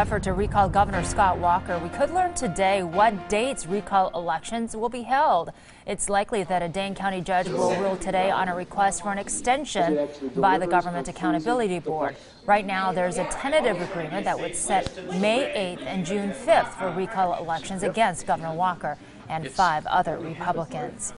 effort to recall Governor Scott Walker. We could learn today what dates recall elections will be held. It's likely that a Dane County judge will rule today on a request for an extension by the Government Accountability Board. Right now, there's a tentative agreement that would set May 8th and June 5th for recall elections against Governor Walker and five other Republicans.